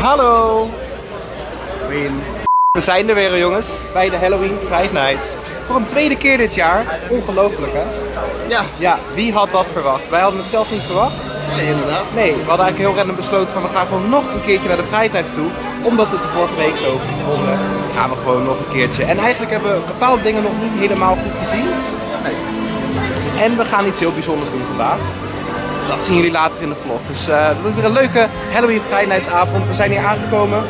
Hallo! We zijn er weer jongens, bij de Halloween Friday Nights. Voor een tweede keer dit jaar. Ongelooflijk hè? Ja, Ja, wie had dat verwacht? Wij hadden het zelf niet verwacht. nee, inderdaad. Nee, we hadden eigenlijk heel random besloten van we gaan gewoon nog een keertje naar de Friday Nights toe. Omdat we het de vorige week zo goed vonden, gaan we gewoon nog een keertje. En eigenlijk hebben we bepaalde dingen nog niet helemaal goed gezien. Nee. En we gaan iets heel bijzonders doen vandaag. Dat zien jullie later in de vlog. Dus eh, dat is weer een leuke Halloween Friday Nights avond. We zijn hier aangekomen.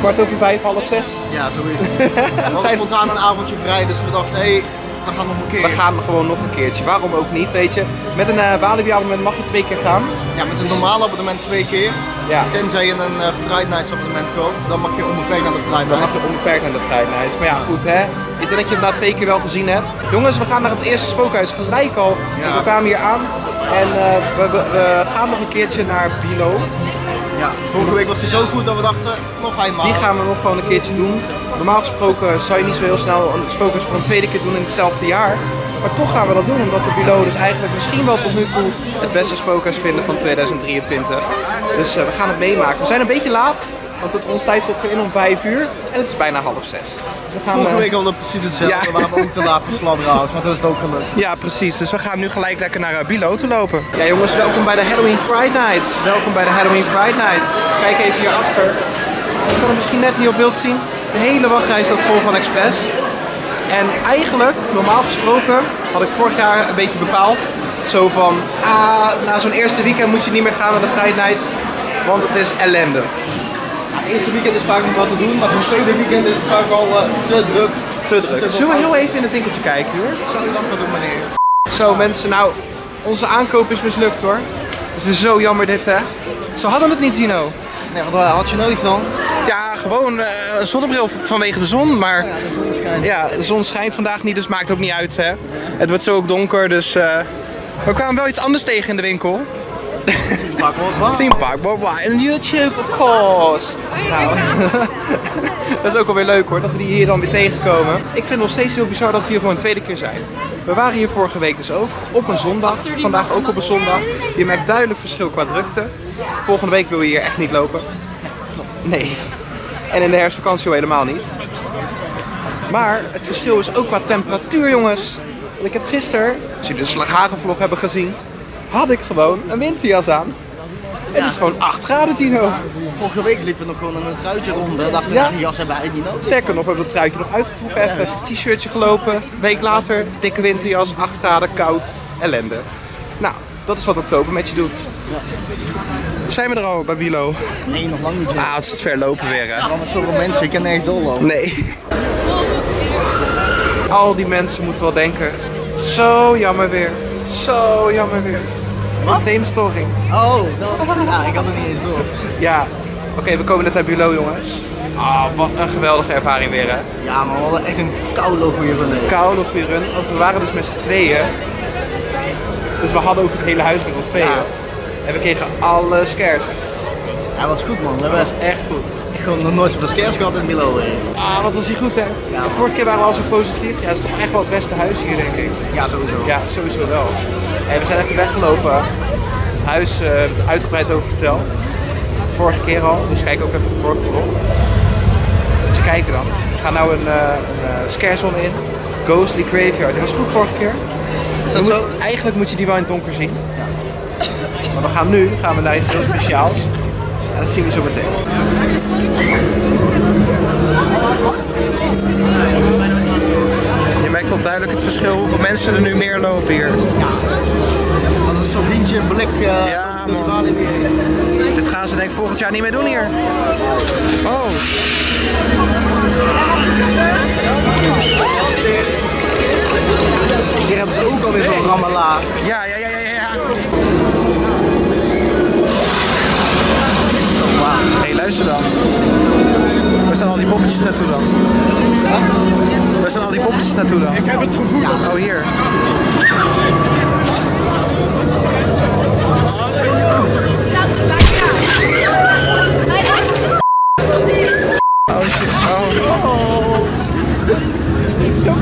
Kwart over vijf, half zes. Ja, zoiets. We zijn- spontaan een avondje vrij, dus we dachten, hé, hey, we gaan nog een keer. We gaan gewoon nog een keertje. Waarom ook niet, weet je. Met een uh, Walibi abonnement mag je twee keer gaan. Ja, met een normaal abonnement twee keer. Ja. Tenzij je een uh, Friday Nights abonnement koopt, dan mag je onbeperkt naar de Friday Dan mag je onbeperkt naar de Friday Nights. Maar ja, goed hè. Ik denk dat je het na twee keer wel gezien hebt. Jongens, we gaan naar het eerste spookhuis gelijk al. Ja. We kwamen hier aan. En eh, we, we, we gaan nog een keertje naar Bilo. Ja, vorige week was hij zo goed dat we dachten, nog eenmaal. Die gaan we nog gewoon een keertje doen. Normaal gesproken zou je niet zo heel snel een spookhuis voor een tweede keer doen in hetzelfde jaar. Maar toch gaan we dat doen, omdat we Bilo dus eigenlijk misschien wel tot nu toe het beste spookhuis vinden van 2023. Dus eh, we gaan het meemaken. We zijn een beetje laat, want het, ons tijdslot gaat in om 5 uur en het is bijna half 6. Dus we gaan, Vorige eh, week hadden we precies hetzelfde, Ja. we waren ook te laat voor Sladderhouse, maar dat is het ook gelukt. Ja, precies. Dus we gaan nu gelijk lekker naar uh, Bilo te lopen. Ja, jongens, welkom bij de Halloween Friday Nights. Welkom bij de Halloween Friday Nights. Kijk even hierachter. Je kan het misschien net niet op beeld zien. De hele wachtrij staat vol van Express. En eigenlijk, normaal gesproken, had ik vorig jaar een beetje bepaald. Zo van, ah, na zo'n eerste weekend moet je niet meer gaan naar de Friday Nights. Want het is ellende. Het eerste weekend is vaak nog wat te doen, maar zo'n tweede weekend is het vaak al eh, te druk. Te druk. Zullen we heel even in het winkeltje kijken, hoor? Zal ik dat maar doen, meneer? Zo mensen, nou, onze aankoop is mislukt hoor. Het is zo jammer dit hè. Ze hadden het niet Dino. Nee, wat had je nodig dan? Ja, gewoon eh, een zonnebril vanwege de zon, maar Ja, de zon schijnt. ja, de zon schijnt vandaag niet, dus maakt ook niet uit hè. Het wordt zo ook donker, dus eh, we kwamen wel iets anders tegen in de winkel. Theme Park Worldwide en YouTube of course. Nou, dat is ook alweer leuk hoor, dat we die hier dan weer tegenkomen. Ik vind het nog steeds heel bizar dat we hier voor een tweede keer zijn. We waren hier vorige week dus ook, op een zondag. Vandaag ook op een zondag. Je merkt duidelijk verschil qua drukte. Volgende week wil je hier echt niet lopen. Nee. En in de herfstvakantie al helemaal niet. Maar het verschil is ook qua temperatuur jongens. Want ik heb gisteren, als jullie de Slaghagenvlog hebben gezien, had ik gewoon een winterjas aan. Het is gewoon 8 graden, Tino. Vorige week liepen we nog gewoon in een truitje rond. We dachten, Ja. ja. die jas hebben wij niet nodig. Sterker nog, we hebben het truitje nog uitgetrokken, even een t-shirtje gelopen. Een week later, dikke winterjas, 8 graden, koud, ellende. Nou, dat is wat oktober met je doet. Zijn we er al bij Bilo? Nee, nog lang niet. Ah, het is ver lopen weer, hè? Allemaal zoveel mensen, ik kan nergens doorlopen. Nee. Al die mensen moeten wel denken, zo jammer weer, zo jammer weer. Wat? Theemstoring. Oh, dat, ja, ik had het niet eens door. Ja, oké, we komen net uit Bilo, jongens. Ah, wat een geweldige ervaring weer, hè? Ja, maar we hadden echt een koude goede run. Koude goede run, want we waren dus met z'n tweeën. Dus we hadden ook het hele huis met ons tweeën. Ja. En we kregen alle scares. Hij was goed man. Dat was echt goed. echt gewoon nog nooit zoveel scares gehad in Milo. hè. Ah, wat was hij goed, hè? Ja. De vorige keer waren we al zo positief. Ja, het is toch echt wel het beste huis hier, denk ik. Ja, sowieso. Ja, sowieso wel. Hey, we zijn even weggelopen. Het huis eh, hebben we er uitgebreid over verteld. Vorige keer al, dus kijk ook even de vorige vlog. Moet je kijken dan. We gaan nou een, uh, een eh, scarezone in. Ghostly Graveyard. Die was goed vorige keer. Is Je dat moet- zo? eigenlijk moet je die wel in het donker zien. Maar we gaan nu gaan we naar iets heel speciaals. En dat zien we zo meteen. Je merkt wel duidelijk het verschil hoeveel mensen er nu meer lopen hier. Als een sardientje blik uh, Ja, door de man. Heen. Dit gaan ze denk ik volgend jaar niet meer doen hier. Oh. Hier hebben ze ook alweer zo'n rammela. Ja, ja, ja, ja, ja. Zo wauw. Hé, hey, luister dan. Waar staan al die poppetjes naartoe dan? Waar staan al die poppetjes naartoe dan? Ik heb het gevoel. Oh, hier. zo.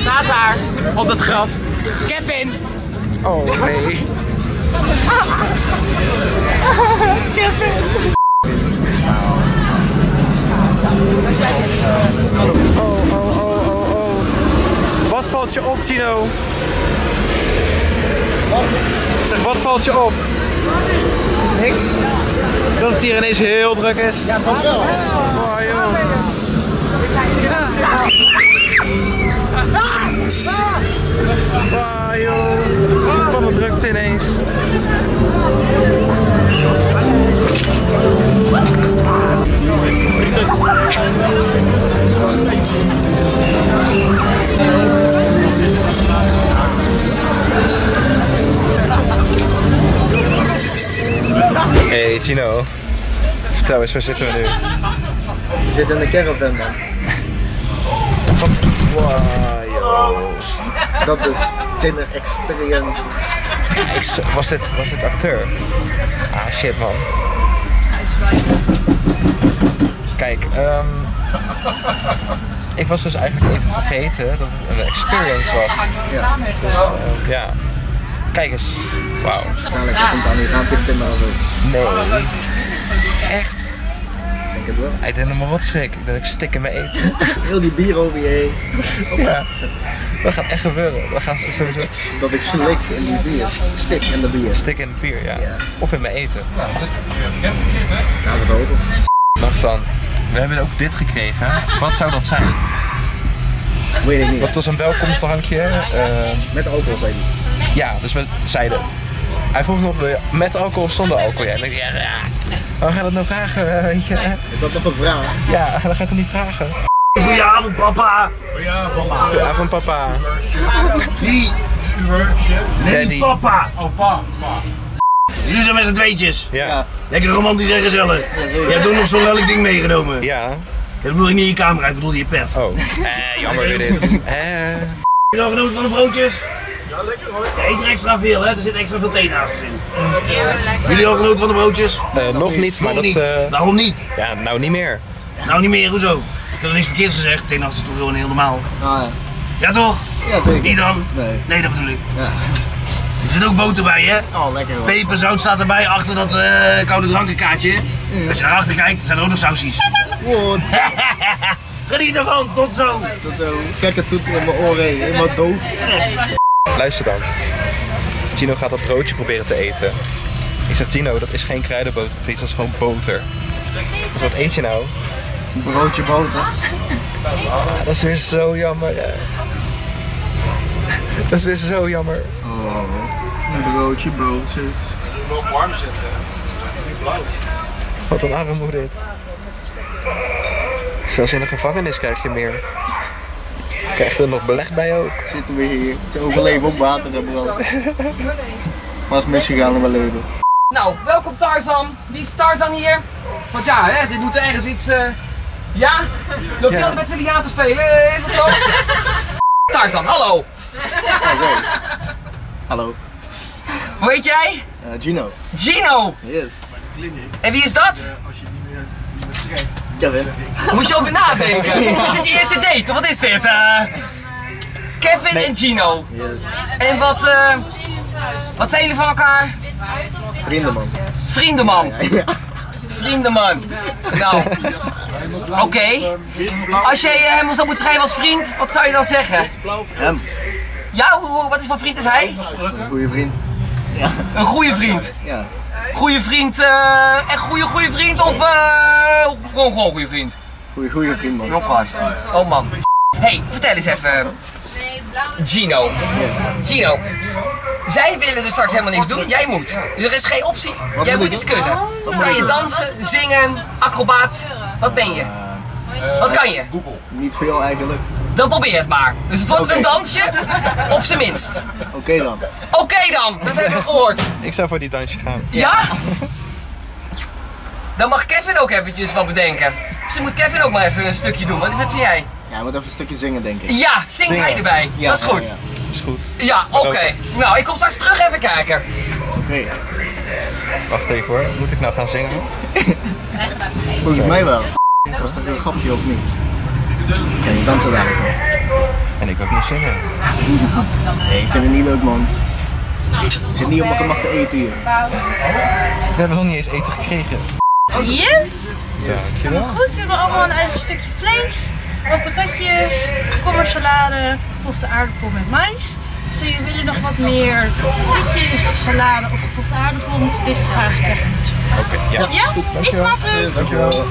Staat daar op het graf. Kevin! Oh nee. Kevin! Wat valt je op, Tino? Zeg, wat valt je op? Niks. Dat het hier ineens heel druk is. Ja, Dat wel. Oh, joh. Ah, joh. Wat een drukte ineens. Tino, vertel eens, waar zitten we nu? Je zit in de caravan, man. Wow, joh. Dat is dinner experience. Was, dit, was dit acteur? Ah, shit man. Kijk, ehm, ik was dus eigenlijk even vergeten dat het een experience was. Ja. Dus, eh, ja. Kijk eens. Wauw. Dadelijk komt aan raampje timmer zo. Nee. Echt. Ik denk het wel. Denk nog maar wat schrik. Ik denk ik stik in mijn eten. Heel die bier over je heen. Ja. Dat gaat echt gebeuren. Dat gaat sowieso Dat ik slik in die bier. Stik in de bier. stikken in de bier, ja. Ja. Of in mijn eten. Laten we het hopen. Wacht dan. We hebben ook dit gekregen. Wat zou dat zijn? Weet ik niet. Dat was een welkomstdrankje. eh, Met alcohol, zei hij. Ja, dus we zeiden. Hij vroeg nog met alcohol of zonder alcohol. Ja, en ik zei, ja, ja. Waar gaat het nou vragen? eh, Weet je? Is dat nog een vraag? Ja, dat gaat hij niet vragen. Goedenavond, papa. Goedenavond, papa. Wie? Daddy. Papa. Oh, pa. Jullie zijn met z'n tweetjes. Ja. Lekker romantisch en gezellig. Je hebt ook nog zo'n lelijk ding meegenomen. Ja. Dat bedoel ik niet in je camera, ik bedoel je pet. Heb Oh. Eh, jammer weer dit. Eh. je nou genoten van de broodjes? Ja, lekker hoor. Eet er extra veel, hè? Er zit extra veel teenagels in. Jullie al genoten van de broodjes? Eh, nog niet, maar Nog dat... niet. eh, Waarom niet? ja, nou niet meer. Nou niet meer, hoezo? Ik heb er niks verkeerds gezegd. Teenagels is toch gewoon heel normaal. Ah, ja. Ja toch? Ja, zeker. Niet dan? Nee. Nee, dat bedoel ik. Ja. Er zit ook boter bij, hè? Oh, lekker hoor. Peper, zout staat erbij achter dat eh, koude drankenkaartje. Als je daarachter kijkt, zijn er ook nog sausjes. Wow, Geniet ervan, tot zo! dat zo gekke toeter in mijn oren heen. Helemaal doof. Luister dan. Tino gaat dat broodje proberen te eten. Ik zeg, Tino, dat is geen kruidenboter, please, dat is gewoon boter. Dus wat eet je nou? Een broodje boter. Dat is weer zo jammer. Dat is weer zo jammer. Oh, een broodje boter. Wat een armoede dit. Zelfs in de gevangenis krijg je meer. Krijg je er nog beleg bij ook. Zitten we hier te overleven op water en brood. Was misgegaan in mijn leven. Nou, welkom Tarzan. Wie is Tarzan hier? Want ja, hè, dit moet er ergens iets... eh, Ja? Loopt hij Ja. altijd met zijn liaan te spelen? Eh, Is dat zo? Tarzan, hallo. Hallo. Hoe heet jij? Eh, Gino. Gino. Yes. En wie is dat? Kevin. Moet je over nadenken. Is dit je eerste date? Of wat is dit? Eh, Kevin en Gino. Yes. En wat, eh, wat zijn jullie van elkaar? Vrienden man. Vriendenman. Ja. Vriendenman. Nou, oké. Als jij eh, hem zou moeten schrijven als vriend, wat zou je dan zeggen? Hem. Ja, wat is voor vriend is hij? Een goede vriend. Ja. Een goede vriend. Ja. Goede vriend, eh, echt goede goede vriend of eh, gewoon gewoon goede vriend? Goeie, goede vriend man. Oh man. hey, vertel eens even. Gino. Gino. Zij willen dus straks helemaal niks doen. Jij moet. Er is geen optie. Jij moet iets kunnen. Kan je dansen, zingen, acrobaat? Wat ben je? Wat kan je? Niet veel eigenlijk. Dan probeer het maar. Dus het wordt een dansje, op zijn minst. Oké dan. Oké dan, dat hebben we gehoord. Ik zou voor die dansje gaan. Ja? Dan mag Kevin ook eventjes wat bedenken. Misschien moet Kevin ook maar even een stukje doen. Wat, wat vind jij? Ja, je moet even een stukje zingen denk ik. Ja, zingt hij erbij. Ja, dat is goed. ja, Is goed. Ja, oké. Nou, ik kom straks terug even kijken. Oké. Wacht even hoor. Moet ik nou gaan zingen? Volgens mij wel. Was toch een grapje of niet? Ik kan niet dansen daar. En ik ook niet zingen. Nee, ik vind het niet leuk man. Ik zit niet op mijn gemak te eten hier. We hebben nog niet eens eten gekregen. Yes! Dankjewel. Goed, we hebben allemaal een eigen stukje vlees, wat patatjes, kommersalade, gepofte aardappel met mais. Zou je willen nog wat meer frietjes, salade of gepofte aardappel? Moet je dit vragen krijgen niet zo. Oké, ja. Ja? Iets makkelijk. Dankjewel.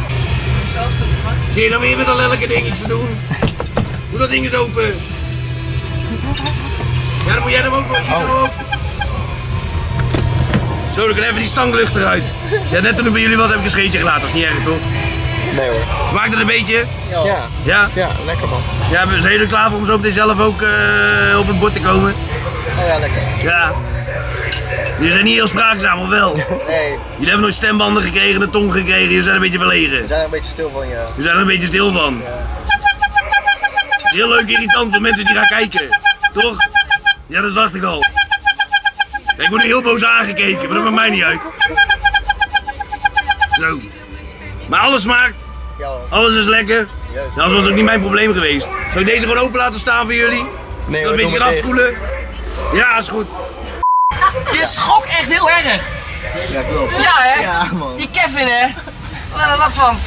Zie je nou weer met dat lelijke ding iets te doen? Doe dat ding eens open. Ja, dan moet jij hem ook nog. Oh. Zo, dan kan even die stanglucht eruit. Ja, net toen ik bij jullie was heb ik een scheetje gelaten. Dat is niet erg, toch? Nee hoor. Smaakt het een beetje? Ja, Ja? ja, lekker man. Ja, zijn jullie klaar voor om zo meteen zelf ook eh, op het bord te komen? Oh ja, lekker. Ja. Jullie zijn niet heel spraakzaam, of wel? Nee, Jullie hebben nooit stembanden gekregen, een tong gekregen, jullie zijn een beetje verlegen. we zijn er een beetje stil van, ja. We zijn er een beetje stil van. Heel leuk irritant voor mensen die gaan kijken. Toch? Ja, dat dacht ik al. Ja, Ik word nu heel boos aangekeken, maar dat maakt mij niet uit. Zo. Maar alles smaakt. Ja. Alles is lekker. Juist. Nou, dat was ook niet mijn probleem geweest. Zou ik deze gewoon open laten staan voor jullie? Nee Dat een beetje kan afkoelen? Ja, is goed. Je schok echt heel erg. Ja, klopt. Ja, hè? Ja, man. Die Kevin, hè? Wat, wat van?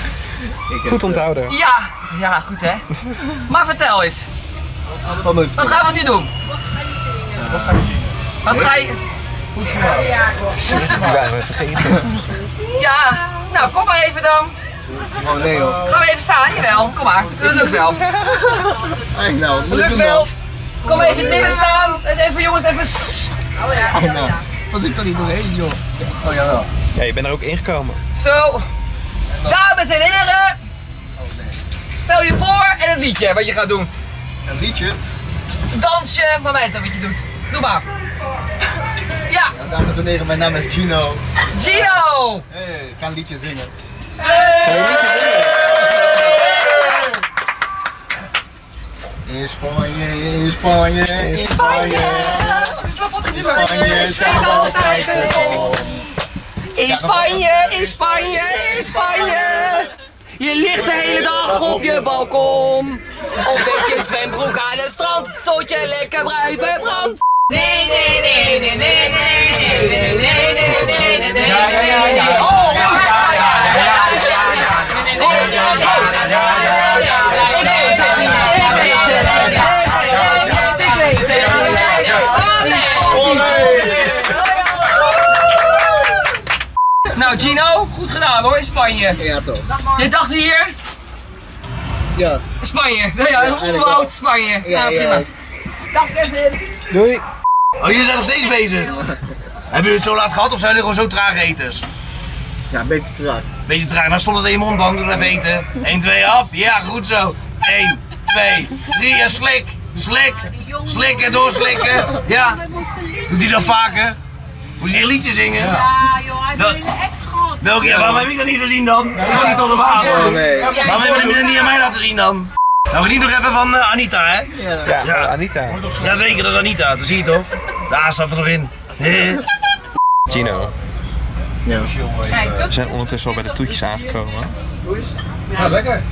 Goed onthouden. Ja. Ja, goed, hè? Maar vertel eens. eh, Wat Wat gaan we nu doen? Wat ga je... Die waren we vergeten. Ja, nou kom maar even dan. Oh nee hoor. Gaan we even staan? Jawel, kom maar. Dat lukt wel. Hey, nou, wat ik Lukt wel. Dan? Kom even in het midden staan. En Even jongens, even... Hey, nou. Was ik er niet doorheen, joh? Oh ja, wel. Ja, je bent er ook ingekomen. Zo. Dames en heren. Stel je voor en het liedje wat je gaat doen. Een liedje. Dansje, momenten wat je doet. Doe maar. Ja, Ja, dames en heren, mijn naam is Gino. Gino. Hey, ik ga een liedje zingen. In Spanje, in Spanje, in Spanje. In Spanje altijd. In Spanje, in Spanje, in Spanje. Je ligt de hele dag op je balkon. Of met je zwembroek aan het strand tot je lekker bruin verbrandt. Nee, nee, nee, nee, nee, nee, nee, nee, nee, nee, nee, nee, nee, nee. Oh, ja, ja, Spanje. Ja, toch? Je dacht hier? Ja. Spanje. Nee, ja, Oerwoud, Spanje. Ja, nou, prima. ja. Dag Kevin. Doei. Oh, jullie zijn nog steeds bezig. Hebben jullie het zo laat gehad of zijn jullie gewoon zo traag eters? Ja, een beetje traag. Beetje traag, nou stond het in je mond dan, doe even eten. 1, 2, hap, ja goed zo. 1, 2, 3 en slik, slik, slikken, doorslikken. Ja, doet hij dat vaker? Moet je een liedje zingen? Ja, joh, hij Welke, ja, waarom heb ik dat niet gezien dan? Ik ben niet tot de nee. Waarom hebben jullie dat niet aan mij laten zien dan? Nou, geniet nog even van eh, Anita, hè? Ja, Ja. Anita. Jazeker, dat is Anita, dat zie je toch? Daar staat er nog in. Hé. Gino. Ja. We zijn ondertussen al bij de toetjes aangekomen. Ja, lekker.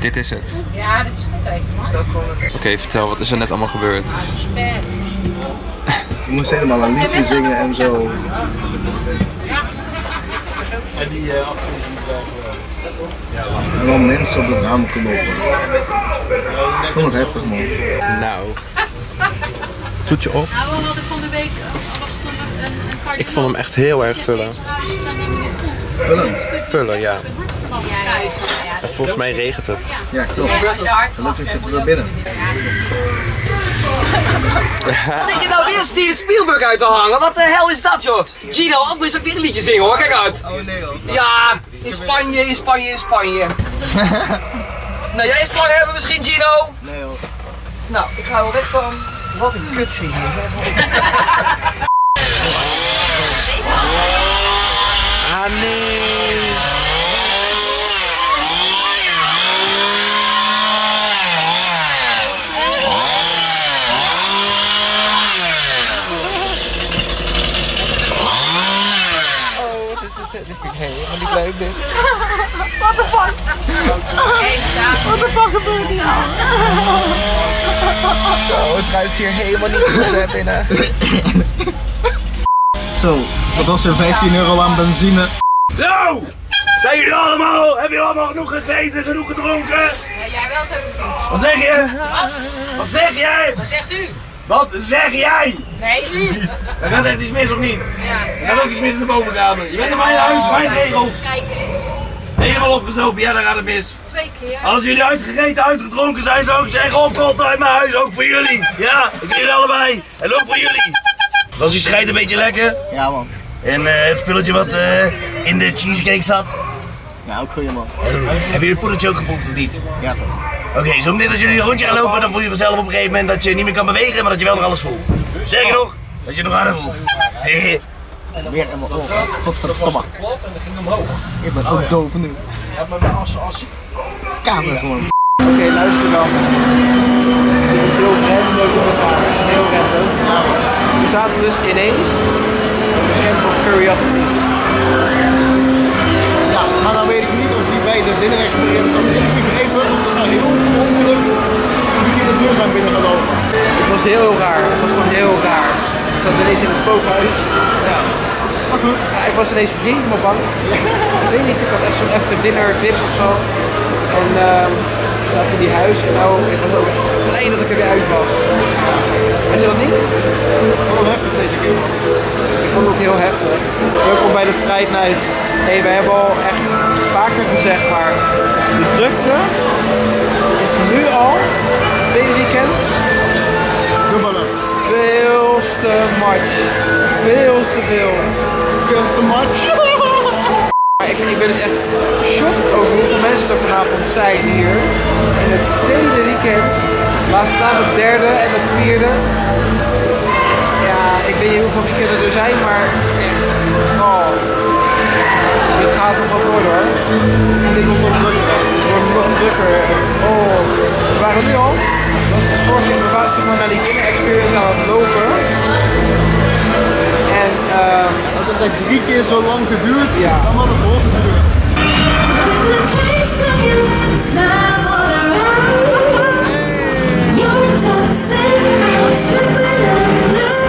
Dit is het. Ja, dit is goed eten. Oké, vertel, wat is er net allemaal gebeurd? Ik moest helemaal een liedje zingen en zo. En dan mensen op het raam kloppen. Ik vond het heftig man. Nou. Toetje op. Nou, we hadden van de week eh, een. Ik vond hem echt heel erg vullen. Niet meer goed. Vullen. Vullen, ja. En volgens mij regent het. Ja, klopt. Gelukkig zitten we binnen. Zit je nou weer Steven Spielberg uit te hangen? Wat de hel is dat, joh? Gino, als moet je weer een liedje zingen, hoor. Kijk uit. Oh nee hoor. Ja, in Spanje, in Spanje, in Spanje. nou, jij slang hebben misschien, Gino? Nee hoor. Nou, ik ga wel weg van... Wat een kutsfeer hier, zeg. Ah nee. Oh, wat is dit? Dit vind ik helemaal niet leuk dit. Wat de fuck gebeurt hier? Zo, het ruikt hier helemaal niet goed hè, binnen. Zo, dat was weer 15 euro aan benzine. Zo! Zijn jullie allemaal? Hebben jullie allemaal genoeg gegeten, genoeg gedronken? Ja, jij wel zo gezien. Wat zeg je? Wat zeg jij? Wat zegt u? Wat zeg jij? Nee, u. Er gaat echt iets mis of niet? Ja. Er gaat ook iets mis in de bovenkamer. Je bent in mijn huis, mijn regels. Kijk eens. Helemaal opgezopen, ja dan gaat het mis. Twee keer. Als jullie uitgegeten, uitgedronken zijn, zou ik zeggen opkotten uit mijn huis, ook voor jullie. Ja, ik jullie allebei. En ook voor jullie. Was die scheid een beetje lekker? Ja man. En eh, het spulletje wat eh, in de cheesecake zat? Ja, ook goeie man. Hebben jullie het poedertje ook geproefd of niet? Ja toch. Oké, zo meteen als jullie een rondje gaan lopen, dan voel je vanzelf op een gegeven moment dat je niet meer kan bewegen, maar dat je wel nog alles voelt. Je nog? Dat je nog harder voelt. Hehe. Weer in mijn oor. Godverdomme. Ik ben ook doof nu. Kamers man. Oké, luister dan. Dit is heel random gegaan. Heel random. We zaten dus ineens in de Camp of Curiosities. Ja, maar dan weet ik niet bij de dinner experience zat inbegrepen. Dat zou heel ongeluk de verkeerde deur zijn binnengelopen. Het was heel raar. Het was gewoon heel raar. Ik zat ineens in een spookhuis. Ja. Maar goed. Ja, ik was ineens helemaal bang. Ik weet niet, ik had echt zo'n after dinner dip of zo. En we zaten in die huis en nou, ik was ook blij dat ik er weer uit was. Weet je dat niet? Gewoon heftig deze keer man. Ik vond het ook heel heftig. Welkom bij de Fright Nights. Hey, we hebben al echt vaker gezegd, maar de drukte is nu al, tweede weekend, veel te much. Veel te veel. Veel te much. Ik, ik ben dus echt shocked over hoeveel mensen er vanavond zijn hier. In het tweede weekend, laat staan het derde en het vierde. Ja, ik weet niet hoeveel weekenden er zijn, maar echt, oh. Dit gaat nog wat worden hoor. En dit wordt nog drukker. Het wordt nog drukker. Oh, we waren nu al. Dat was dus vorige keer, we waren zeg maar naar die dinner experience aan het lopen. En ehm Dat heeft drie keer zo lang geduurd Ja. dan wat het hoort te duren. You're toxic, I'm slipping under.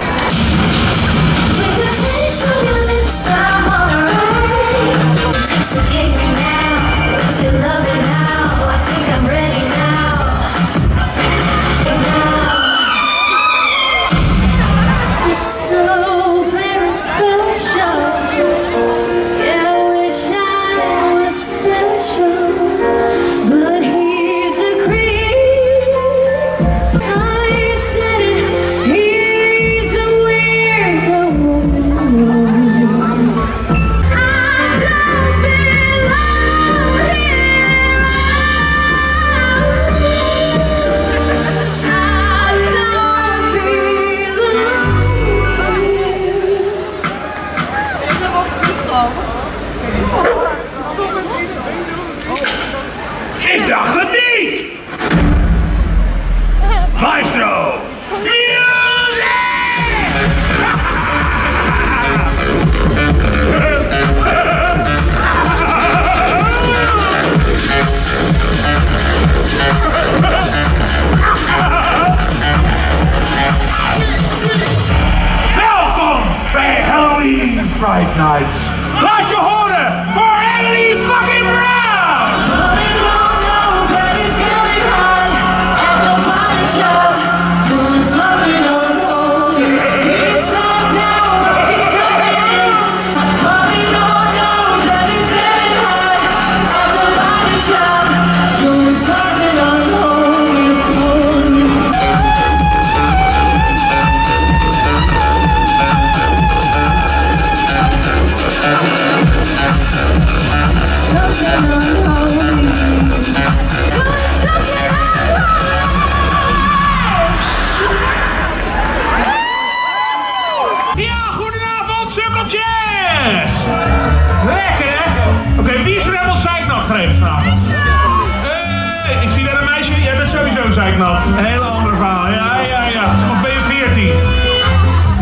zeiknat. Een hele andere verhaal. Ja, ja, ja. Of ben je 14?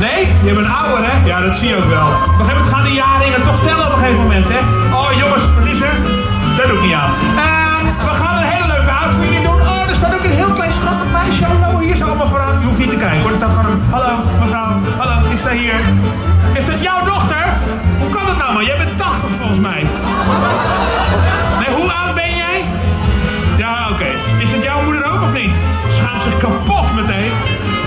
Nee? Je bent ouder, hè? Ja, dat zie je ook wel. Op een gegeven gaan de jaren toch tellen op een gegeven moment, hè? Oh, jongens, wat is er? Dat doe ik niet aan. Ehm, we gaan een hele leuke outfit doen. Oh, er staat ook een heel klein schattig meisje. Hallo, hier is allemaal vooraan. Je hoeft niet te kijken, hoor. Er staat gewoon een... Hallo, mevrouw. Hallo, ik sta hier. Is dat jouw dochter? Hoe kan dat nou, man? Jij bent 80 volgens mij. Hoe oud ben jij? Is het jouw moeder ook of niet? Schaamt zich kapot meteen.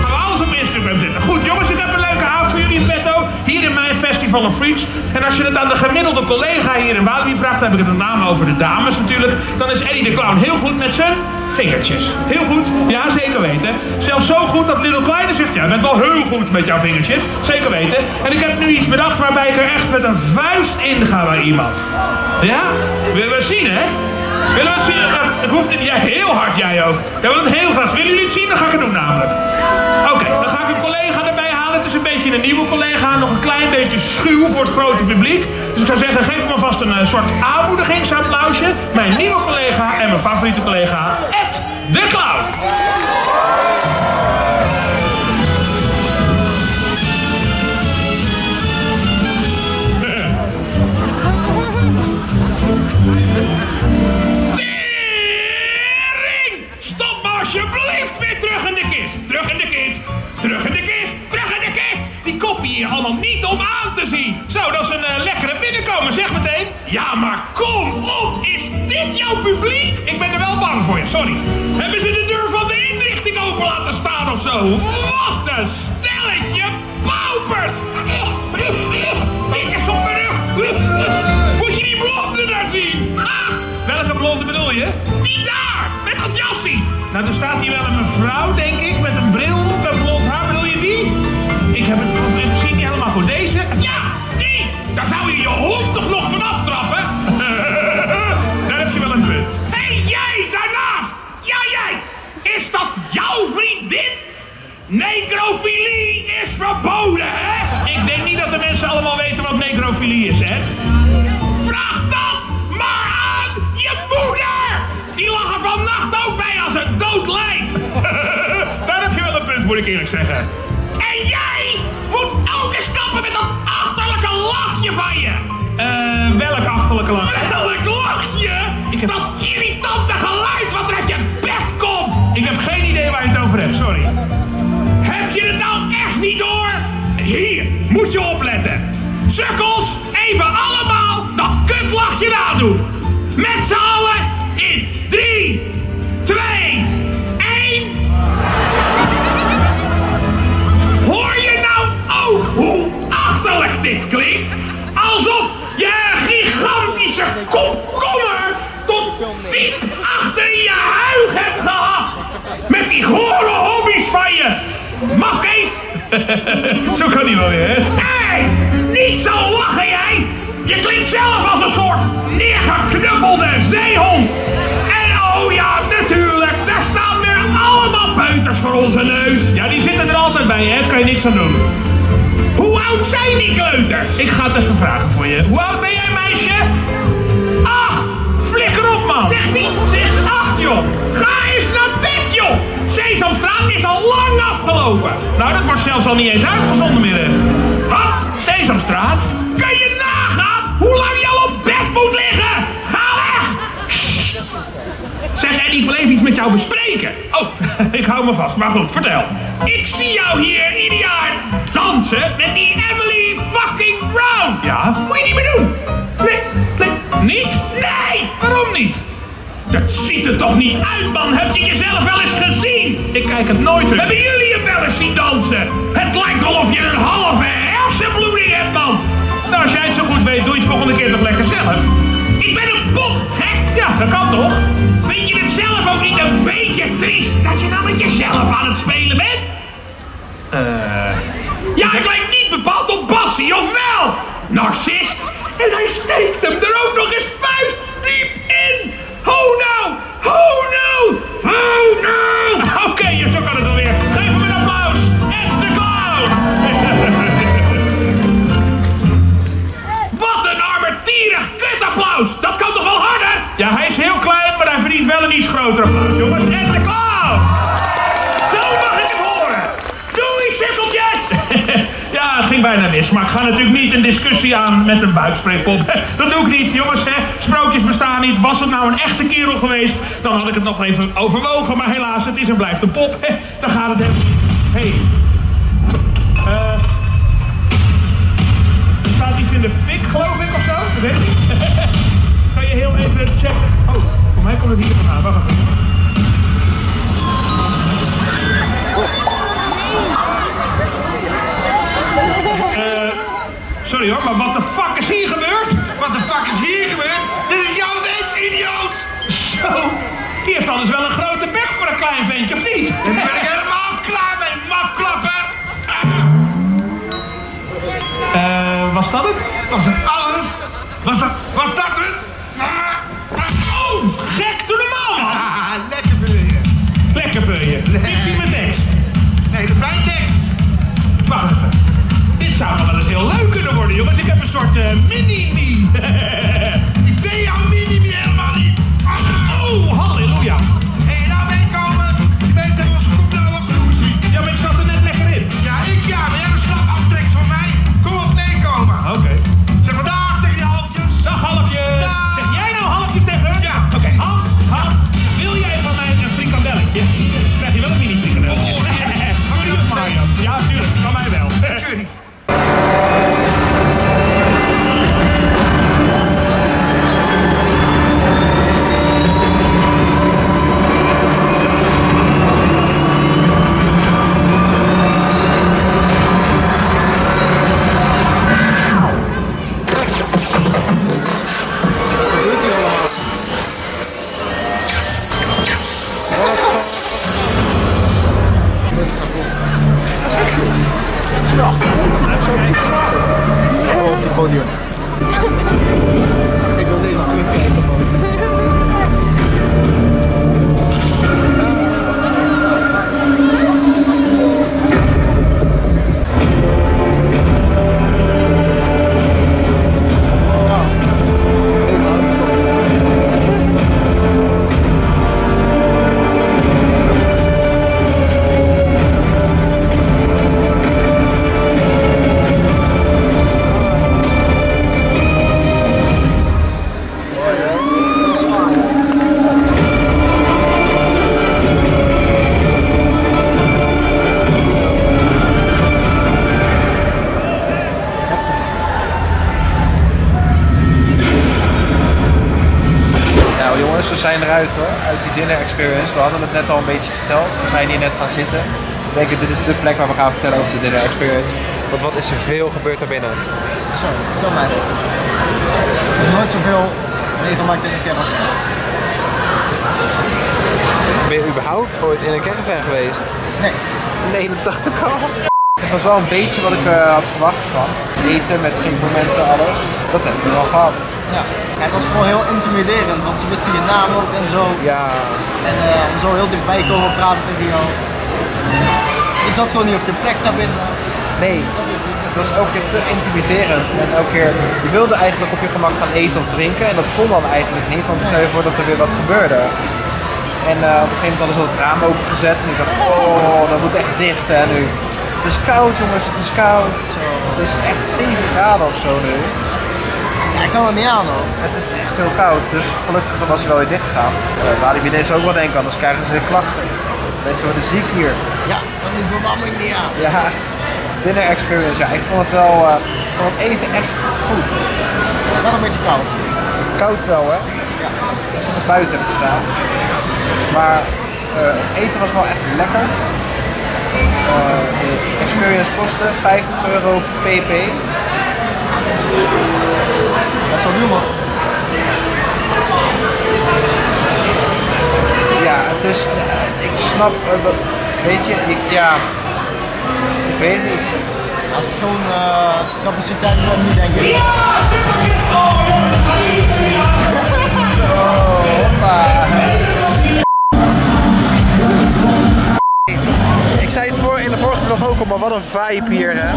Gaan alles op Instagram zitten. Goed jongens, ik heb een leuke avond voor jullie in petto. Hier in mijn Festival of Freaks. En als je het aan de gemiddelde collega hier in Walibi vraagt, dan heb ik het met name over de dames natuurlijk. Dan is Eddie de Clown heel goed met zijn vingertjes. Heel goed, ja zeker weten. Zelfs zo goed dat Little Kleine zegt, ja, je bent wel heel goed met jouw vingertjes. Zeker weten. En ik heb nu iets bedacht waarbij ik er echt met een vuist in ga bij iemand. Ja? Willen we zien hè? Willen we het zien? Het hoeft niet. Ja, heel hard jij ook. Ja, wil het heel graag. Willen jullie het zien? Dan ga ik het doen namelijk. Oké, dan ga ik een collega erbij halen. Het is een beetje een nieuwe collega. Nog een klein beetje schuw voor het grote publiek. Dus ik zou zeggen, geef hem alvast een eh, soort aanmoedigingsapplausje. Mijn nieuwe collega en mijn favoriete collega, Ed de Clown. Wel weer, hè? Hé, niet zo lachen jij! Je klinkt zelf als een soort neergeknuppelde zeehond! En oh ja, natuurlijk, daar staan weer allemaal peuters voor onze neus! Ja, die zitten er altijd bij, hè? Daar kan je niks aan doen. Hoe oud zijn die kleuters? Ik ga het even vragen voor je. Hoe oud ben jij, meisje? Acht! Flikker op, man! Zegt die? Ze is acht, joh! Is al lang afgelopen! Nou, dat wordt zelfs al niet eens uitgezonden meer. Wat? Sesamstraat? Kun je nagaan hoe lang je op bed moet liggen? Ga weg! Zeg, Eddie, ik wil even iets met jou bespreken. Oh, ik hou me vast, maar goed, vertel. Ik zie jou hier ieder jaar dansen met die ziet er toch niet uit, man? Heb je jezelf wel eens gezien? Ik kijk het nooit weer. Hebben jullie hem wel eens zien dansen? Het lijkt wel of je een halve hersenbloeding hebt, man. Nou, als jij het zo goed weet, doe je het volgende keer toch lekker zelf. Ik ben een pop, gek. Ja, dat kan toch? Vind je het zelf ook niet een beetje triest dat je nou met jezelf aan het spelen bent? Eh... Ja, ik lijk niet bepaald op Bassie, of wel? Narcist. En hij steekt hem er ook nog eens Ho nou! Oké, okay, zo kan het alweer. Geef hem een applaus. Ed de Clown! Wat een armetierig kutapplaus! Dat kan toch wel harder? Ja, hij is heel klein, maar hij verdient wel een iets groter applaus. Jongens, bijna mis, maar ik ga natuurlijk niet een discussie aan met een buikspreekpop. Dat doe ik niet, jongens. Hè. Sprookjes bestaan niet. Was het nou een echte kerel geweest, dan had ik het nog even overwogen. Maar helaas, het is en blijft een pop. Hè. Dan gaat het. Hey. Er staat iets in de fik, geloof ik, of zo? Dat weet ik niet. kan je heel even checken? Oh, voor mij komt het hier vandaan. Wacht even. Hoor, maar wat de fuck is hier gebeurd? Wat de fuck is hier gebeurd? Dit is jouw wens, idioot! Zo, die heeft anders wel een grote bek voor een klein ventje, of niet? Daar ben ik helemaal klaar mee, mafklappen! Eh, was dat het? Was het Zou nog wel eens heel leuk kunnen worden, jongens. Ik heb een soort eh, mini-me. net al een beetje verteld. We zijn hier net gaan zitten. Ik denk, dit is de plek waar we gaan vertellen over de dinner experience. Want wat is er veel gebeurd daar binnen? Zo, vertel mij dat. Ik heb nooit zoveel meegemaakt in een caravan. Ben je überhaupt ooit in een caravan geweest? Nee. Nee, dat dacht ik al. Het was wel een beetje wat ik eh, had verwacht van. Eten met schimpmomenten, alles. Dat hebben we wel gehad. Ja. ja, het was vooral heel intimiderend, want ze wisten je naam ook en zo. Ja, En eh, om zo heel dichtbij komen praten tegen jou. Je zat gewoon niet op je plek daar binnen. nee. Dat is het. Het was elke keer te intimiderend. En elke keer, je wilde eigenlijk op je gemak gaan eten of drinken. En dat kon dan eigenlijk niet, want stel je voor dat er weer wat gebeurde. En eh, op een gegeven moment hadden ze het raam opengezet. En ik dacht, oh, dat moet echt dicht hè nu. Het is koud jongens, het is koud. Het is echt 7 graden of zo nu. Ja, ik kan er niet aan hoor. Het is echt heel koud, dus gelukkig was hij wel weer dicht gegaan. Uh, waar die mensen ook wel denken, anders krijgen ze weer klachten. Mensen worden ziek hier. Ja, kan die verwarming niet aan. Ja, dinner experience, ja, ik vond het wel, eh, ik vond het eten echt goed. Wel een beetje koud. Koud wel hè, Ja. als nog buiten hebben gestaan. Maar eh, het eten was wel echt lekker. Eh, de experience kostte 50 euro pp. Dat is wel duur man. Ja, het is, eh, ik snap, eh, weet je, ik, ja, ik weet het niet. Als het gewoon eh, capaciteit was, die denk ik. Hoppa. Al, maar wat een vibe hier, hè?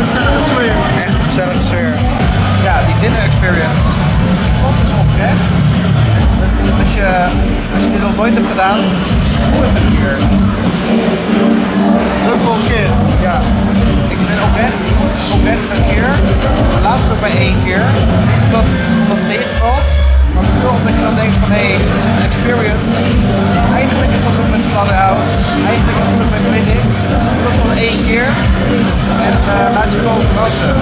Gezellige sfeer. Echt een gezellige sfeer. Ja, die dinner experience. Ik vond dus oprecht. Als je, als je dit nog nooit hebt gedaan, doe het een keer. Leuk voor een keer. Ja, ik vind oprecht, oprecht een keer. Laat het ook bij één keer. Omdat het tegenvalt, maar puur omdat je dan denkt van hé, hey, dit is een experience. Eigenlijk is dat ook met Slaughterhouse. Eigenlijk is dat ook met. Doe dat gewoon één keer. En eh, laat je gewoon verrassen.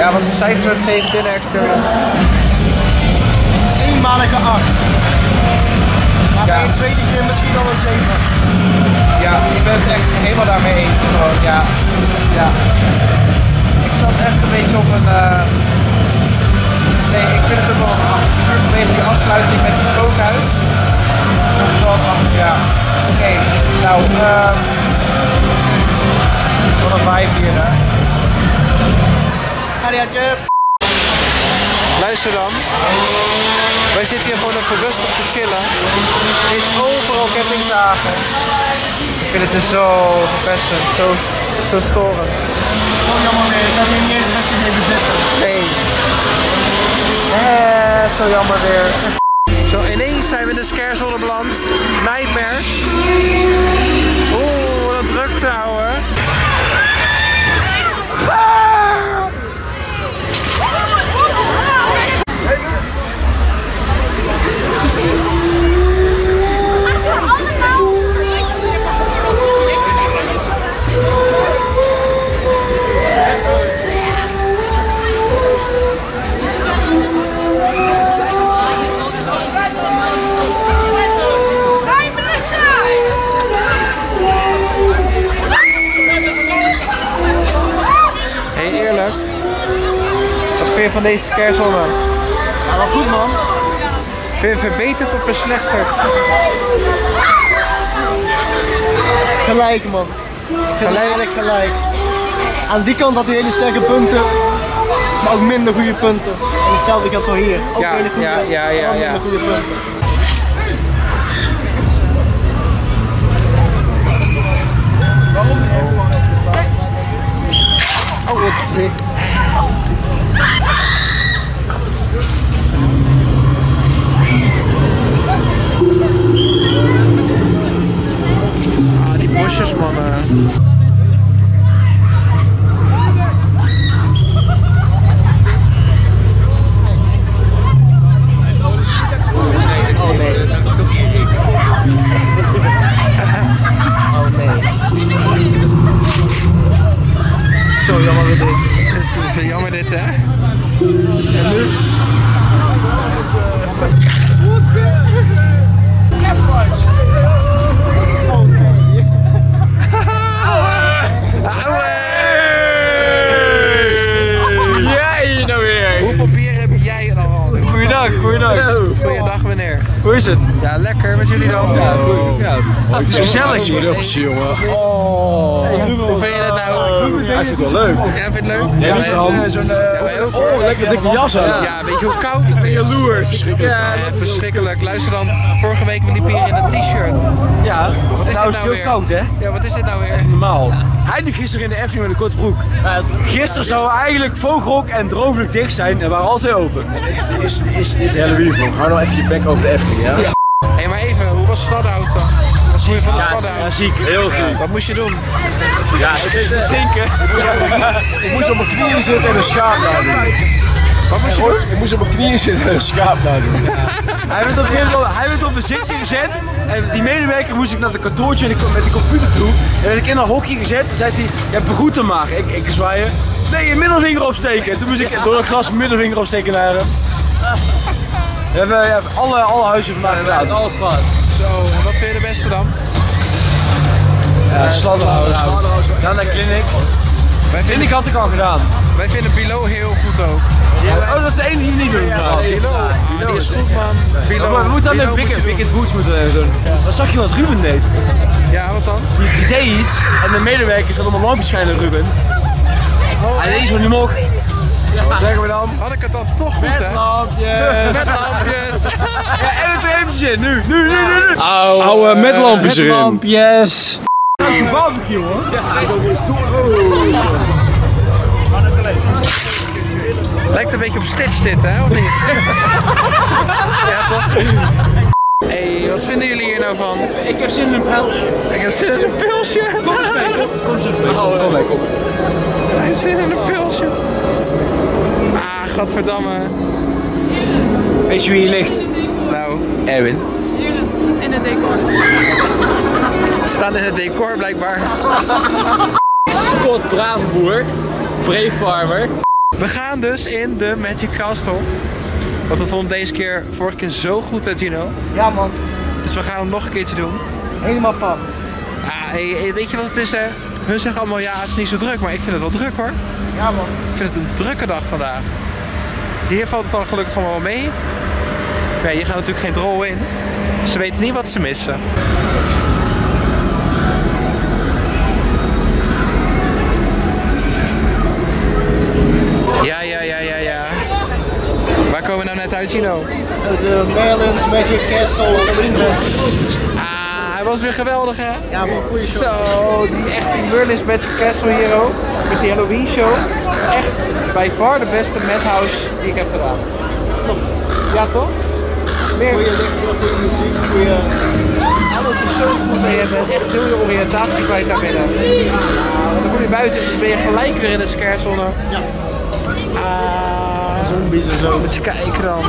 Ja, wat voor cijfers het geven, dinner experience? Eenmalige acht. Maar Ja. bij een tweede keer misschien al een zeven. Ja, ik ben het echt helemaal daarmee eens. Gewoon, ja. ja. Ik staat echt een beetje op een... eh, Nee, ik vind het ook wel een 8 uur vanwege die afsluiting met het kookhuis. Dat is wel een 8, ja. Oké, nou, ehm wat een vibe hier, hè. Adiatje. Luister dan. Wij zitten hier gewoon even rustig te chillen. Er is overal campingdagen. Ik vind het dus zo verpestend, zo, zo storend. Oh jammer weer, ik kan hier niet eens rustig even zitten. Jammer weer. Zo, ineens zijn we in de scarezone beland. Van deze scarezone? Ja, wel goed man. Vind je verbeterd of verslechterd? Gelijk man. Gelijk? gelijk. Aan die kant had hij hele sterke punten, maar ook minder goede punten. En hetzelfde geldt voor hier. Ook Ja, hele goede, ja, ja, ja, maar ja. minder goede punten. Oh, Şişman'a. Leuk. Jij vindt het leuk? Ja, zo'n Ja, hoor. oh, lekker dikke jas aan. Ja, weet je hoe koud het is? Jaloers. Verschrikkelijk. Ja, verschrikkelijk. Luister dan, vorige week we liepen hier in een t-shirt. Ja, is nou dit is het nou heel weer? koud hè? Ja, wat is dit nou weer? Normaal. Hij liep gisteren in de Efteling met een korte broek. Gisteren zou eigenlijk Vogelrok en Droomvlucht dicht zijn en waren twee open. Het is, is, is hele wielvlog. Hou nou even je bek over de Efteling, ja? Hé, maar even, hoe was Stadhout dan? Vond je van de Ja, Stadhout? ziek. Heel ziek. Wat moest je doen? Ja, stinken. Ik moest op mijn knieën zitten en een schaap nadoen. Wat moest je doen? Ik moest op mijn knieën zitten en een schaap nadoen. Hij werd op een gegeven moment hij werd op een zitje gezet en die medewerker moest ik naar het kantoortje met de, met de computer toe. En werd ik in een hokje gezet, toen zei hij, ja begroet hem maar. Ik, ik zwaaien, nee je middelvinger opsteken. Toen moest ik door het glas mijn middelvinger opsteken naar hem. We hebben ja, alle, alle huizen vandaag gedaan. Alles gehad. Zo, en je de beste dan? Ja, naar Clinic. Wij Clinic vinden, had ik al gedaan. wij vinden Bilo heel goed ook. Oh, dat is de enige die niet doen. Oh, Bilo, ah, die is goed man. Bilo, Maar we moeten dan doen. Wicked Boots moeten doen. Dan zag je wat Ruben deed. Ja, wat dan? Die, die deed iets en de medewerkers hadden allemaal lampjes schijnen Ruben. Hij deed iets wat niet mocht. Wat zeggen we dan? Had ik het dan toch goed, hè? lampjes. Met lampjes. Ja, en het eventjes in. Nu, nu, nu, nu. nu. Oude met lampjes erin. Lampjes. Een barbecue hoor. Ja, Lijkt een beetje op Stitch dit, hè? Of niet? ja, toch? hey, wat vinden jullie hier nou van? Ik heb zin in een pijlsje. Ik heb zin in een pilsje. Kom eens mee, kom, kom eens even mee. Kom mee, kom. Ik heb zin in een pilsje. Gadverdamme. Weet je wie hier ligt? Nou, Erwin. In het decor. we staan in het decor blijkbaar. Scott Bravenboer. Brave Farmer. We gaan dus in de Magic Castle. Want we vonden deze keer vorige keer zo goed, hè Gino. Ja man, Dus we gaan hem nog een keertje doen. helemaal van. Ah, hey, hey, weet je wat het is hè? Hun zeggen allemaal ja, het is niet zo druk, maar ik vind het wel druk hoor. Ja man. Ik vind het een drukke dag vandaag. Hier valt het dan gelukkig allemaal wel mee. Ja, hier gaat natuurlijk geen drol in. Ze weten niet wat ze missen. Ja, ja, ja, ja, ja. Waar komen we nou net uit, Gino? Het uh, Merlin's Magic Castle Linden. Ah, hij was weer geweldig hè? Ja man, goeie show. Zo, die echt die Merlin's Magic Castle hier ook. Met die Halloween show. Echt bij far de beste madhouse die ik heb gedaan. Ja toch? Meer, Goeie licht, goede muziek, goeie... alles is zo goed en je bent echt heel je oriëntatie kwijt daar binnen. Ah, dan kom je buiten en dan ben je gelijk weer in de scarezone. Ja. Ah, Zombies en zo. moet je kijken dan.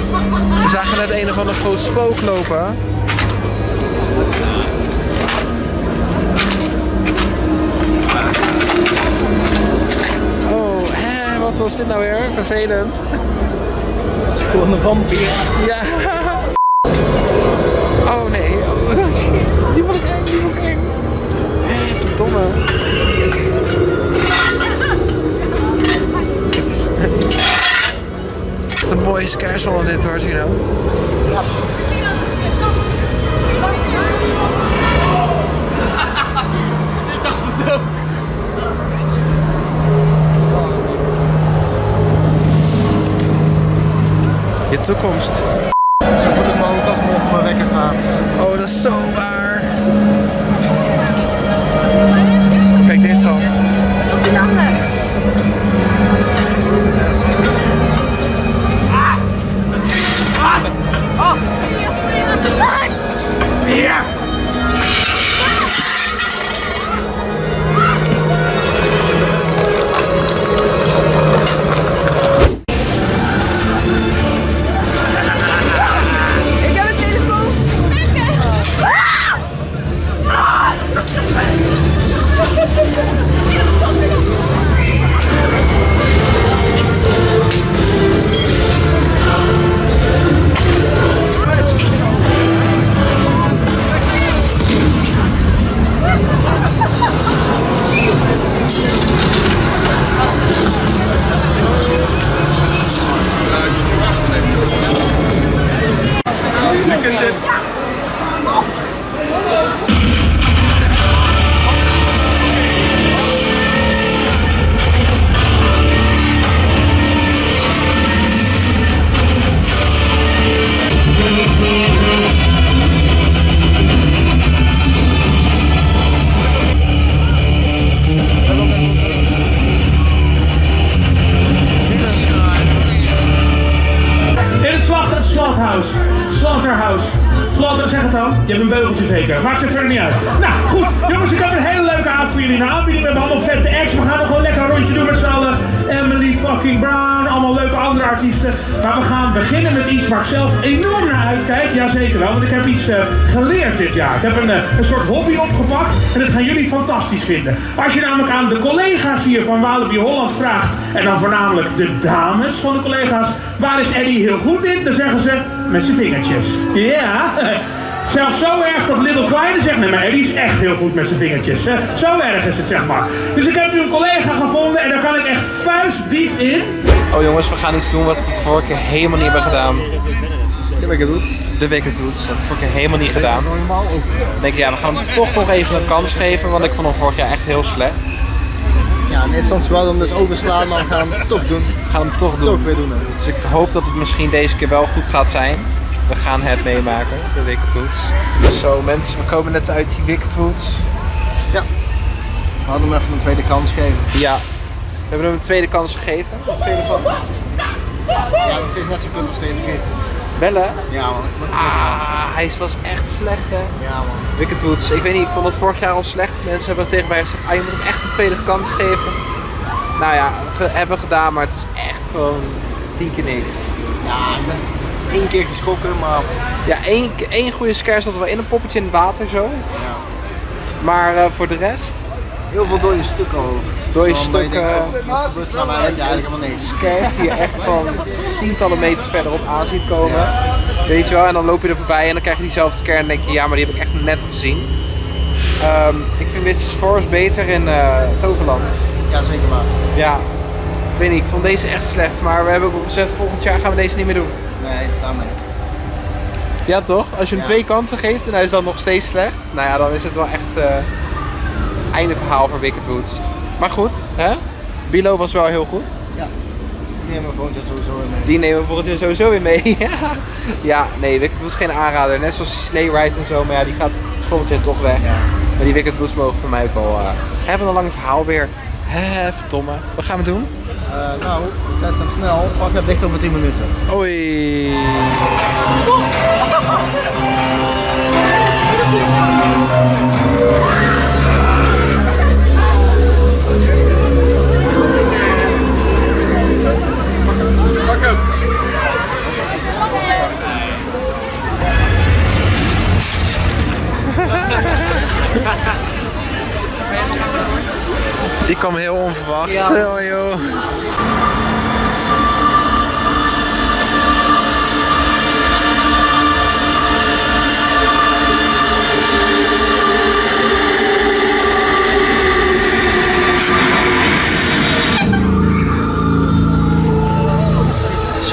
We zagen net een of ander groot spook lopen. Wat was dit nou weer? Vervelend. Het is gewoon een vampier. Ja. Oh nee. Die In Maakt verder niet uit. Nou, goed. Jongens, ik heb een hele leuke avond voor jullie de aanbieding. We hebben allemaal vette acts. We gaan nog gewoon lekker een rondje doen met z'n. Emily fucking Brown. Allemaal leuke andere artiesten. Maar we gaan beginnen met iets waar ik zelf enorm naar uitkijk. Jazeker wel, want ik heb iets eh, geleerd dit jaar. Ik heb een, eh, een soort hobby opgepakt. En dat gaan jullie fantastisch vinden. Als je namelijk aan de collega's hier van Walibi Holland vraagt. En dan voornamelijk de dames van de collega's. Waar is Eddie heel goed in? Dan zeggen ze met zijn vingertjes. Ja. Zelfs zo erg dat Little Kleine zegt, nee maar Eddie is echt heel goed met zijn vingertjes. hè. Zo erg is het zeg maar. Dus ik heb nu een collega gevonden en daar kan ik echt vuistdiep in. Oh jongens, we gaan iets doen wat we het vorige keer helemaal niet hebben gedaan. Ik heb het goed. De Wicked Roots. Dat heb ik vorige keer helemaal niet gedaan. Dan denk ik, ja, we gaan hem toch nog even een kans geven, want ik vond hem vorig jaar echt heel slecht. Ja, in eerste instantie wel hem dus overslaan, maar we gaan hem toch doen. We gaan hem toch doen. Toch weer doen. hè. Dus ik hoop dat het misschien deze keer wel goed gaat zijn. We gaan het meemaken, de Wicked Roots. Zo mensen, we komen net uit die Wicked Roots. We hadden hem even een tweede kans geven. Ja, we hebben hem een tweede kans gegeven. Wat vind je ervan? Ja, nog steeds net zo kut als deze keer. Bellen? Ja man. Ah, hij was echt slecht hè. Ja man. Wicked Roots, ik weet niet, ik vond het vorig jaar al slecht. Mensen hebben tegen mij gezegd, ah, je moet hem echt een tweede kans geven. Nou ja, ge- hebben we gedaan, maar het is echt gewoon tien keer niks. Ja, ik ben één keer geschrokken, maar Ja, één, één goede scare zat wel in, een poppetje in het water zo. Maar eh, voor de rest, heel veel dode stukken ook. dode maar stukken, Wat gebeurt nou maar eigenlijk helemaal niks. scares die je echt van tientallen meters verderop aan ziet komen. Weet je wel, en dan loop je er voorbij en dan krijg je diezelfde scare en denk je, ja, maar die heb ik echt net gezien. Ehm, ik vind Witches Forest beter in eh, Toverland. Ja, zeker waar. Ja, ik weet niet, ik vond deze echt slecht. Maar we hebben ook gezegd, volgend jaar gaan we deze niet meer doen. Nee, samen mee. Ja toch? Als je hem Ja. twee kansen geeft en hij is dan nog steeds slecht. Nou ja, dan is het wel echt eh einde verhaal voor Wicked Woods. Maar goed, hè? Bilo was wel heel goed. Ja. Die hebben we volgend jaar sowieso weer mee. Die nemen we volgend jaar sowieso weer mee. ja. ja, nee, Wicked Woods geen aanrader. Net zoals die Sleigh Ride en zo, maar ja, die gaat volgend jaar toch weg. Ja. Maar die Wicked Woods mogen voor mij ook wel... eh hebben we een lang verhaal weer. Hè, verdomme. Wat gaan we doen? Eh, nou, de tijd gaat snel. Pas heb dicht over 10 minuten. Oei. Die kwam heel onverwacht. Ja. Oh, joh.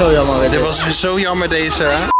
Zo jammer Dit was zo jammer deze.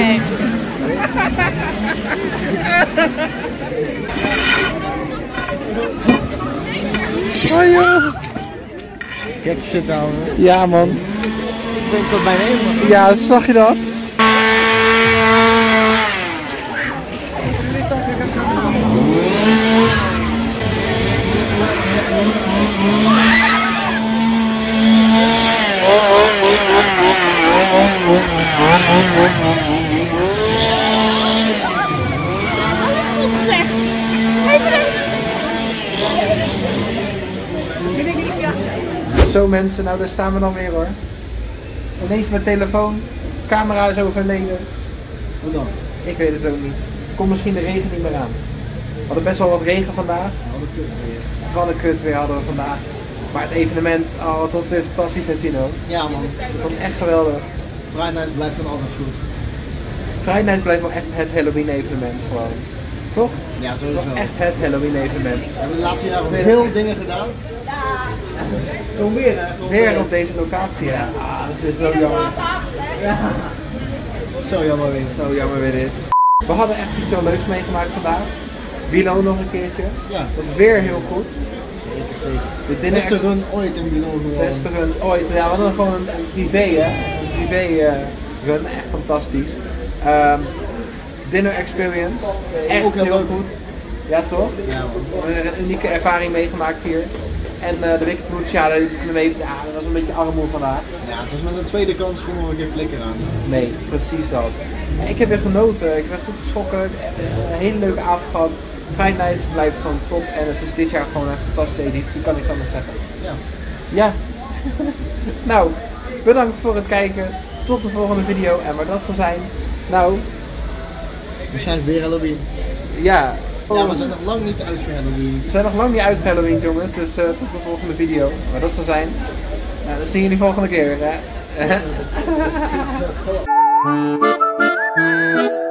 Eng. Oh joh. Gekke shit nou man. Ja man. Denk dat. Ja, zag je dat? Zo mensen, nou daar staan we dan weer hoor. Ineens mijn telefoon, camera is overleden. Hoe dan? Ik weet het ook niet. Komt misschien de regen niet meer aan. We hadden best wel wat regen vandaag. Wat een kut weer hadden we vandaag. Maar het evenement, oh, het was weer fantastisch het zien hoor. Ja man. Het was echt geweldig. Friday blijft van altijd goed. Friday blijft wel echt het Halloween evenement gewoon. Toch? Ja, sowieso. echt het Halloween evenement. We hebben de laatste jaren Nee, veel dingen gedaan. Gewoon weer hè. Weer op deze locatie ja. Ah, dat is zo jammer. Ja. Zo jammer weer. Zo jammer weer dit. We hadden echt iets zo leuks meegemaakt vandaag. Bilo nog een keertje. Ja. Dat was weer heel goed. Zeker, zeker. De dinner Beste run ooit in Bilo gewoon. Beste run ooit. Ja, we hadden gewoon een, een privé, hè. Een privé eh, run. Echt fantastisch. Ehm, dinner experience. Echt Ook heel goed. Ja, toch? Ja man. We hebben een unieke ervaring meegemaakt hier. En eh, de Wicked Woods, ja, dat, ja, dat was een beetje armoe vandaag. Ja, het was met een tweede kans vonden we geen flikker aan. Nee, precies dat. Ik heb weer genoten. Ik ben goed geschrokken. Ik heb een hele leuke avond gehad. Friday Nights blijft gewoon top. En het is dit jaar gewoon een fantastische editie. Kan niks anders zeggen. Ja. Ja. nou, bedankt voor het kijken. Tot de volgende video. En waar dat zal zijn. Nou, Waarschijnlijk weer Halloween. ja. Ja, we zijn nog lang niet uit voor Halloween. We zijn nog lang niet uit Halloween, jongens. Dus eh, tot de volgende video. Maar dat zal zijn. Nou, dan zien jullie volgende keer. Hè?